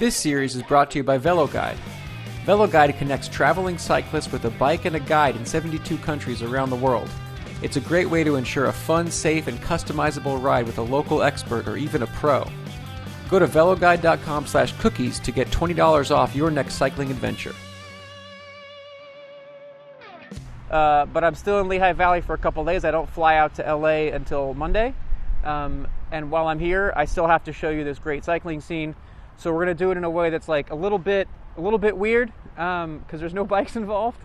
This series is brought to you by VeloGuide. VeloGuide connects traveling cyclists with a bike and a guide in 72 countries around the world. It's a great way to ensure a fun, safe, and customizable ride with a local expert or even a pro. Go to veloguide.com slash cookies to get $20 off your next cycling adventure. Uh, but I'm still in Lehigh Valley for a couple days. I don't fly out to LA until Monday. Um, and while I'm here, I still have to show you this great cycling scene. So we're gonna do it in a way that's like a little bit, a little bit weird because um, there's no bikes involved.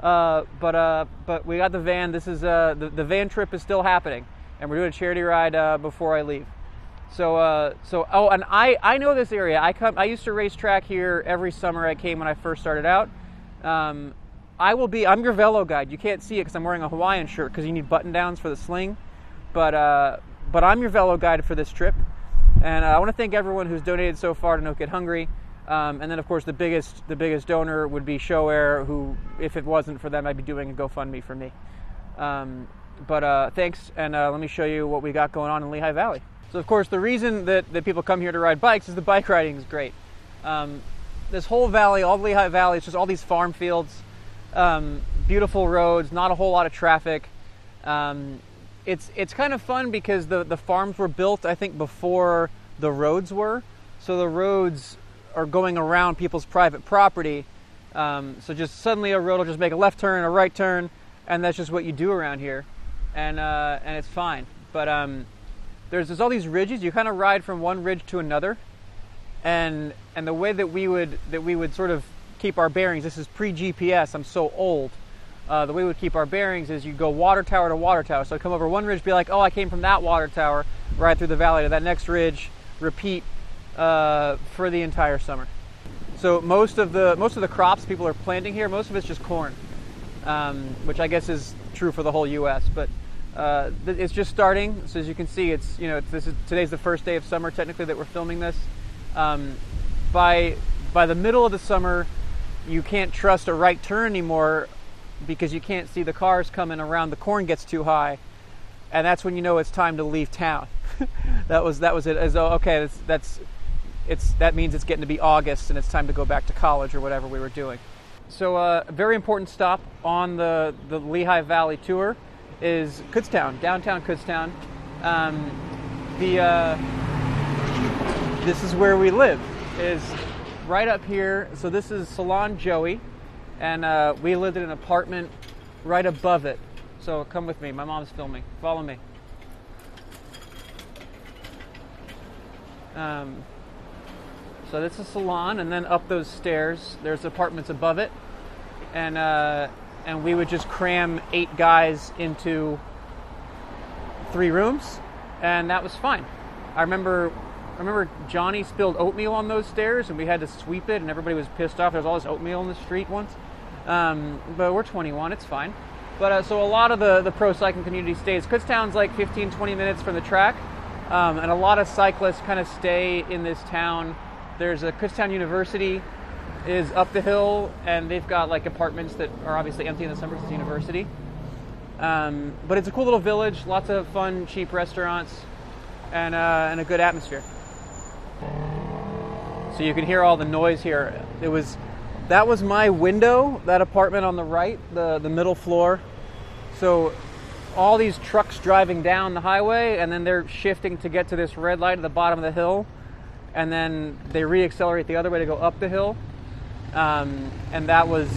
Uh, but uh, but we got the van. This is uh, the the van trip is still happening, and we're doing a charity ride uh, before I leave. So uh, so oh, and I I know this area. I come. I used to race track here every summer. I came when I first started out. Um, I will be. I'm your velo guide. You can't see it because I'm wearing a Hawaiian shirt because you need button downs for the sling. But uh, but I'm your velo guide for this trip, and I want to thank everyone who's donated so far to No Kid Hungry. Um, and then, of course, the biggest the biggest donor would be Show Air, who, if it wasn't for them, I'd be doing a GoFundMe for me. Um, but uh, thanks, and uh, let me show you what we got going on in Lehigh Valley. So, of course, the reason that, that people come here to ride bikes is the bike riding is great. Um, this whole valley, all Lehigh Valley, it's just all these farm fields, um, beautiful roads, not a whole lot of traffic. Um, it's it's kind of fun because the the farms were built, I think, before the roads were. So the roads are going around people's private property. Um, so just suddenly a road will just make a left turn, a right turn, and that's just what you do around here, and uh, and it's fine. But um, there's there's all these ridges. You kind of ride from one ridge to another, and and the way that we would that we would sort of keep our bearings. This is pre GPS. I'm so old. Uh, the way we would keep our bearings is you go water tower to water tower. So come over one ridge, be like, oh, I came from that water tower, ride through the valley to that next ridge, repeat uh, for the entire summer. So most of the most of the crops people are planting here, most of it's just corn, um, which I guess is true for the whole U.S. But uh, it's just starting. So as you can see, it's you know it's, this is today's the first day of summer technically that we're filming this. Um, by by the middle of the summer, you can't trust a right turn anymore because you can't see the cars coming around. The corn gets too high, and that's when you know it's time to leave town. that was that was it. As though okay, that's, that's it's that means it's getting to be August and it's time to go back to college or whatever we were doing. So uh, a very important stop on the the Lehigh Valley tour is Kutztown, downtown Kutztown. Um, the uh, this is where we live. Is right up here. So this is Salon Joey, and uh, we lived in an apartment right above it. So come with me. My mom's filming. Follow me. Um, so this is salon, and then up those stairs, there's apartments above it, and uh, and we would just cram eight guys into three rooms, and that was fine. I remember, I remember Johnny spilled oatmeal on those stairs, and we had to sweep it, and everybody was pissed off. There was all this oatmeal in the street once, um, but we're 21, it's fine. But uh, so a lot of the the pro cycling community stays. Kutztown's like 15, 20 minutes from the track. Um, and a lot of cyclists kind of stay in this town. There's a Kutztown University is up the hill, and they've got like apartments that are obviously empty in the summer because it's university. Um, but it's a cool little village, lots of fun, cheap restaurants, and uh, and a good atmosphere. So you can hear all the noise here. It was that was my window, that apartment on the right, the the middle floor. So all these trucks driving down the highway and then they're shifting to get to this red light at the bottom of the hill. And then they reaccelerate the other way to go up the hill. Um, and that was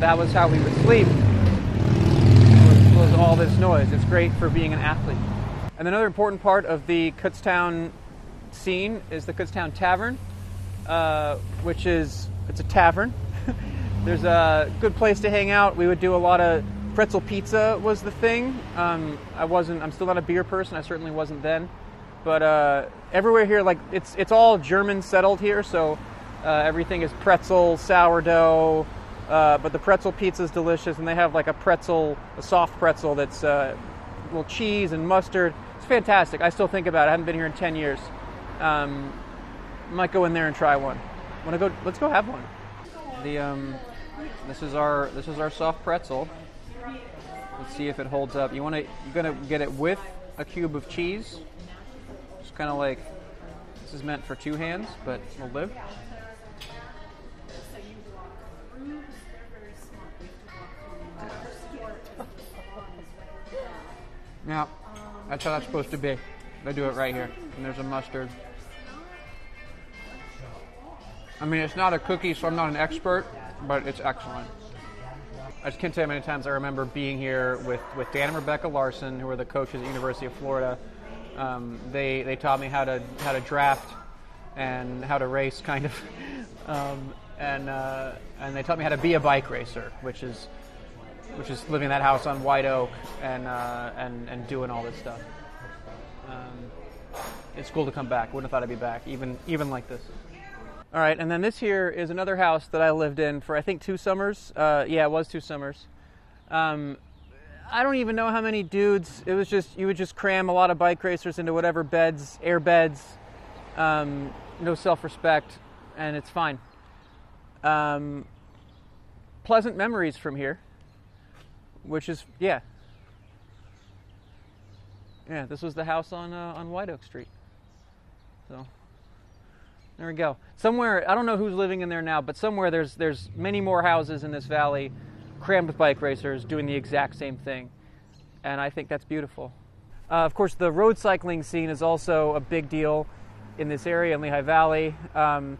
that was how we would sleep. Was, was all this noise. It's great for being an athlete. And another important part of the kutztown scene is the kutztown tavern uh, which is it's a tavern there's a good place to hang out we would do a lot of pretzel pizza was the thing. Um, I wasn't. I'm still not a beer person. I certainly wasn't then. But uh, everywhere here, like it's it's all German settled here, so uh, everything is pretzel, sourdough. Uh, but the pretzel pizza is delicious, and they have like a pretzel, a soft pretzel that's uh, little cheese and mustard. It's fantastic. I still think about it. I haven't been here in 10 years. Um, might go in there and try one. Want to go? Let's go have one. The um, this is our this is our soft pretzel. Let's see if it holds up. You want to you're gonna get it with a cube of cheese. Just kind of like this is meant for two hands, but we'll live. Yeah, that's how that's supposed to be. They do it right here, and there's a mustard. I mean, it's not a cookie, so I'm not an expert, but it's excellent. I just can't tell you how many times I remember being here with, with Dan and Rebecca Larson, who are the coaches at University of Florida. Um, they, they taught me how to how to draft and how to race, kind of, um, and uh, and they taught me how to be a bike racer, which is which is living in that house on White Oak and uh, and and doing all this stuff. Um, it's cool to come back. Wouldn't have thought I'd be back, even even like this. All right, and then this here is another house that I lived in for I think two summers. Uh, yeah, it was two summers. Um, I don't even know how many dudes. It was just you would just cram a lot of bike racers into whatever beds, air beds. Um, no self-respect, and it's fine. Um, pleasant memories from here, which is yeah, yeah. This was the house on uh, on White Oak Street. So there we go. Somewhere I don't know who's living in there now, but somewhere there's there's many more houses in this valley, crammed with bike racers doing the exact same thing, and I think that's beautiful. Uh, of course, the road cycling scene is also a big deal in this area in Lehigh Valley. Um,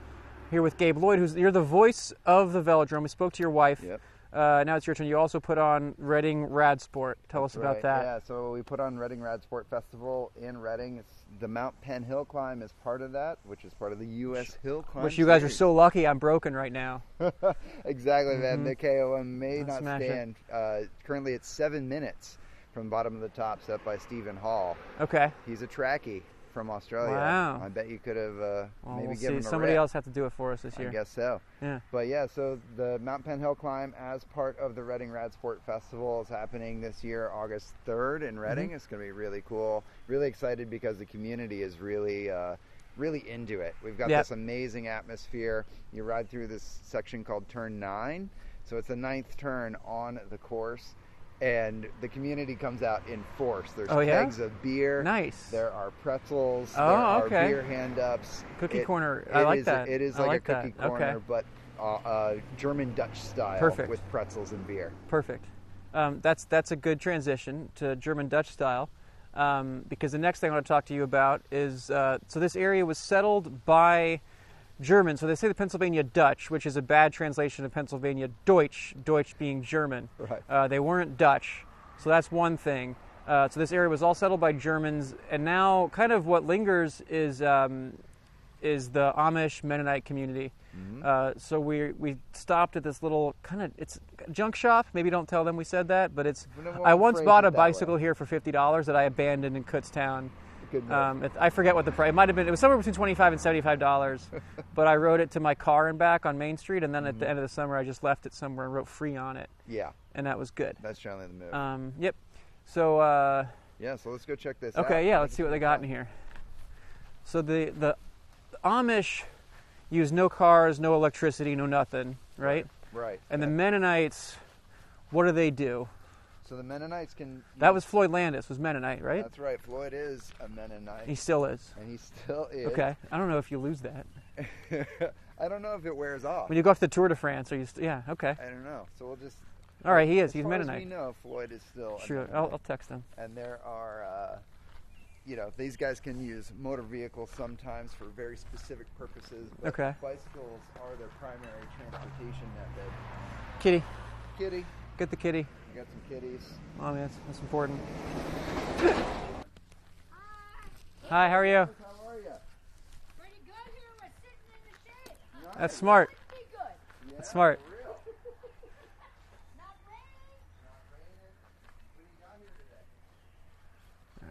here with Gabe Lloyd, who's you're the voice of the velodrome. We spoke to your wife. Yep. Uh, now it's your turn. You also put on Reading Radsport. Tell us about Right, that. Yeah, so we put on Reading Radsport Festival in Reading. It's the Mount Penn Hill Climb is part of that, which is part of the U.S. Hill Climb. Which you guys are so lucky. I'm broken right now. exactly, man. The KOM may not stand. Uh, currently, it's seven minutes from the bottom of the top, set by Stephen Hall. Okay. He's a trackie from Australia. Wow. I bet you could have uh, Well, maybe we'll given see. him a Somebody rip. else have to do it for us this year. I guess so. Yeah. But yeah, so the Mount Penn Hill Climb as part of the Reading Radsport Festival is happening this year, August 3rd in Reading. Mm-hmm. It's going to be really cool. Really excited because the community is really, uh, really into it. We've got Yep. this amazing atmosphere. You ride through this section called Turn 9. So it's the ninth turn on the course. And the community comes out in force. There's Oh, yeah? kegs of beer. Nice. There are pretzels. Oh, there are beer hand ups. Cookie It- corner. I like is- that. It is I like, like a cookie that. Okay. corner, but uh, uh, German Dutch style Perfect. with pretzels and beer. Perfect. Um, that's that's a good transition to German Dutch style, um, because the next thing I want to talk to you about is uh, so this area was settled by Germans. So they say the Pennsylvania Dutch, which is a bad translation of Pennsylvania Deutsch, Deutsch being German. Right. Uh, they weren't Dutch, so that's one thing. Uh, so this area was all settled by Germans, and now kind of what lingers is um, is the Amish Mennonite community. Uh, so we we stopped at this little kind of it's junk shop. Maybe don't tell them we said that, but it's. I once bought a that way. bicycle here for fifty dollars that I abandoned in Kutztown. Good. Um, it, I forget what the price. It might have been. It was somewhere between twenty-five and seventy-five dollars. but I rode it to my car and back on Main Street, and then Mm-hmm. at the end of the summer, I just left it somewhere and wrote "free" on it, yeah, and that was good. that's generally the move. Um, yep. So uh, yeah, so let's go check this out. okay, yeah, let's see what they got in here. So the the Amish use no cars, no electricity, no nothing, right? Right. And the. Mennonites, what do they do? So the Mennonites can. That was Floyd Landis, was Mennonite, right? That's right. Floyd is a Mennonite, He still is. and he still is. Okay. I don't know if you lose that I don't know if it wears off. when you go off the Tour de France. Are you? St- yeah. Okay. I don't know. So we'll just. All right. He is. He's far as Mennonite. we know, Floyd is still. Sure. Mennonite. I'll, I'll text him. and there are uh, you know these guys can use motor vehicles sometimes for very specific purposes but Okay. bicycles are their primary transportation method Kitty. kitty Get the kitty. I got some kitties Oh man, that's, that's important. Hi. How are you? how are you Pretty good here. We're sitting in the shade. That's smart. Pretty good. That's smart. Not raining.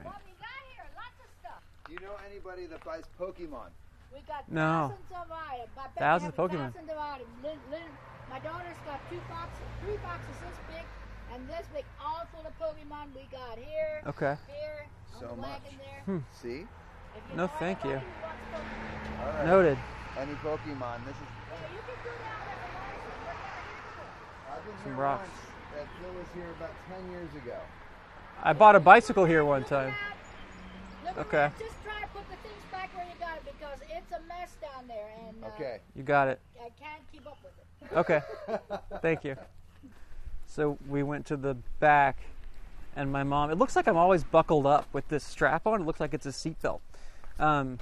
What we got here? Lots of stuff. do you know anybody that buys pokemon We got No. thousands of items. I bet Thousands of Pokemon. Thousands of items. Lynn, Lynn, my daughter's got two boxes, three boxes this big, and this big, all full of Pokemon. We got here, Okay. here, on So the much. wagon there. Hmm. see No, thank you. anybody Pokemon, all right Noted. any pokemon this is so you can go down there some. I've been Some here rocks. once that Phil was here about 10 years ago I bought a bicycle here one time. Look Okay. around, Just try to put the things back where you got it because it's a mess down there, and uh, Okay. You got it. I can't keep up with it. Okay. Thank you. So we went to the back, and my mom. It looks like I'm always buckled up with this strap on. It looks like it's a seatbelt. Um,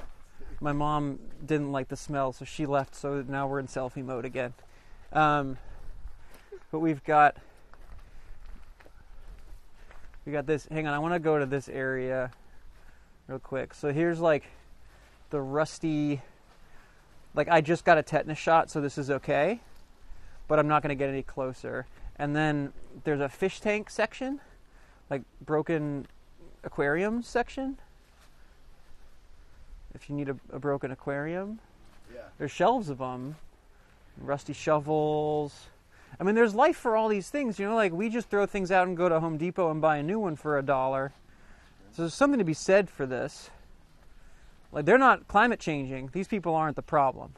my mom didn't like the smell, so she left. So now we're in selfie mode again. Um, but we've got we got this. Hang on, I want to go to this area real quick. So here's like the rusty. Like I just got a tetanus shot, so this is okay but I'm not going to get any closer. And then there's a fish tank section, like broken aquarium section. If you need a, a broken aquarium, Yeah. there's shelves of them, rusty shovels. I mean, there's life for all these things. You know, like we just throw things out and go to Home Depot and buy a new one for a dollar. So there's something to be said for this. Like they're not climate changing. These people aren't the problem.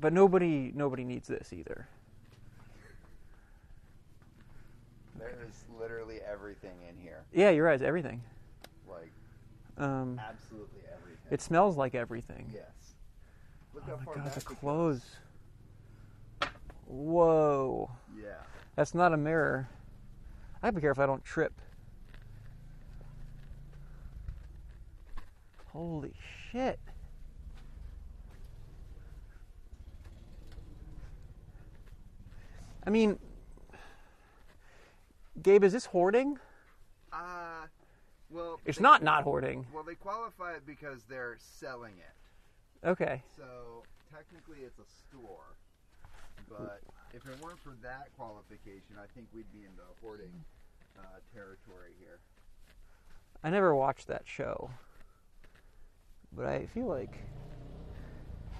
But nobody nobody needs this either. There is literally everything in here. Yeah, you're right. It's everything. Like Um, absolutely everything. it smells like everything. yes. Look Oh how my far god, the clothes. Whoa. Yeah. That's not a mirror. I have to be careful I don't trip. Holy shit. I mean, Gabe, is this hoarding? Uh well It's they- not not hoarding. Well, they qualify it because they're selling it. Okay. So technically, it's a store. But if it weren't for that qualification, I think we'd be in the hoarding uh, territory here. I never watched that show. But I feel like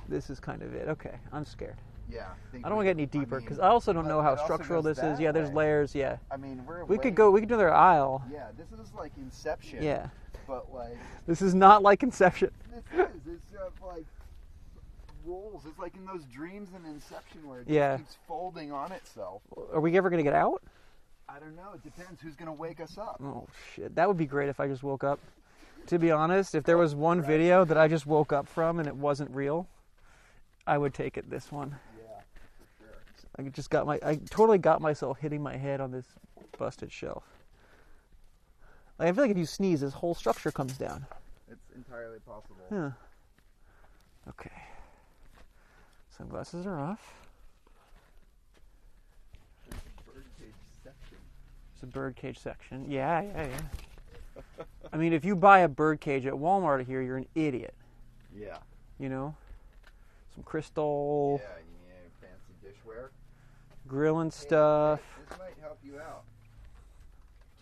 this is kind of it. Okay, I'm scared. Yeah. think I don't want to get any deeper because I also don't know how structural this is. Yeah, there's way. layers. Yeah, I mean, we're we could go. We could do another aisle. Yeah, this is like Inception. Yeah, But like this is not like Inception. this is it's uh, like rolls. It's like in those dreams in Inception where it just Yeah. keeps folding on itself. Are we ever gonna get out? I don't know. It depends who's gonna wake us up. Oh shit, that would be great if I just woke up. To be honest, if there was one video that I just woke up from and it wasn't real, I would take it. This one. Yeah, sure. I just got my. I totally got myself hitting my head on this busted shelf. Like, I feel like if you sneeze, this whole structure comes down. It's entirely possible. Yeah. Okay. Sunglasses are off. Birdcage section. There's a birdcage section. Yeah, yeah, yeah. I mean, if you buy a birdcage at Walmart here, you're an idiot. Yeah. You know, some crystal Yeah, you need fancy dishware. grilling Hey, stuff. This might help you out.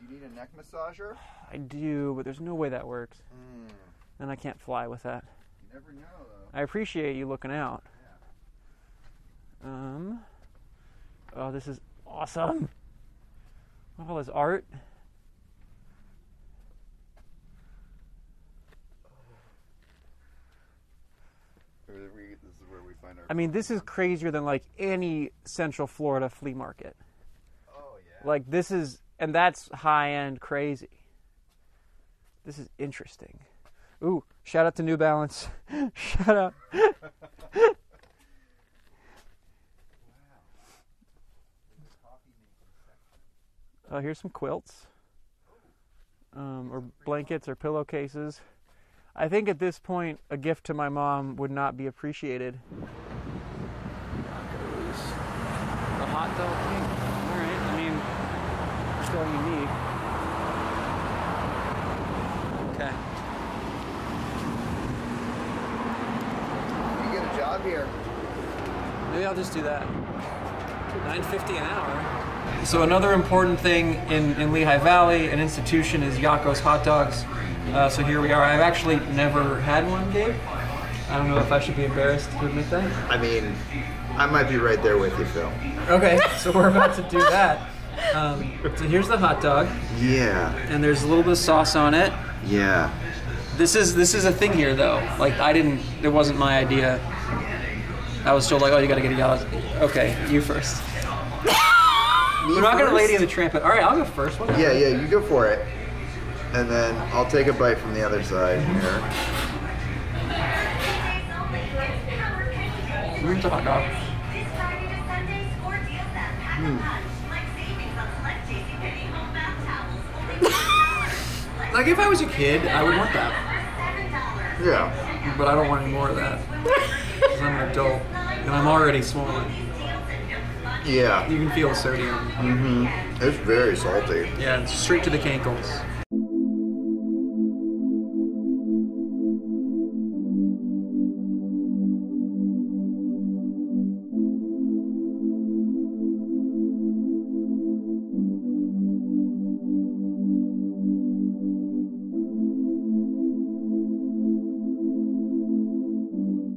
Do you need a neck massager? I do, but there's no way that works, Mm, and I can't fly with that. you never know, though. I appreciate you looking out. Um. Oh, this is awesome. All this art. Or we- This is where we find our. I mean, this is crazier than like any Central Florida flea market. Oh yeah. Like this is, and that's high end crazy. This is interesting. Ooh, shout out to New Balance. shout out. Wow. Oh, here's some quilts, um, or blankets, or pillowcases. I think at this point, a gift to my mom would not be appreciated. Tacos. The hot dog king. All right. I mean, still unique. Okay. You get a job here. Maybe I'll just do that. Nine fifty an hour. So another important thing in, in Lehigh Valley, an institution, is Yocco's hot dogs. Uh, so here we are. I've actually never had one, Gabe. I don't know if I should be embarrassed to admit that. I mean, I might be right there with you, Phil. Okay, so we're about to do that. Um, so here's the hot dog, Yeah. and there's a little bit of sauce on it. Yeah. This is this is a thing here though. Like I didn't. It wasn't my idea. I was told like, oh, you gotta get a yellow. Okay, you first. We're not gonna lady in the tramp. All right, I'll go first. Whatever. Yeah, yeah. You go for it. and then I'll take a bite from the other side here. Here's the hot dog. Like if I was a kid, I would want that, Yeah. but I don't want any more of that. 'Cause I'm an adult and I'm already swollen. Yeah. You can feel the sodium. Mm-hmm. It's very salty. Yeah, straight to the cankles.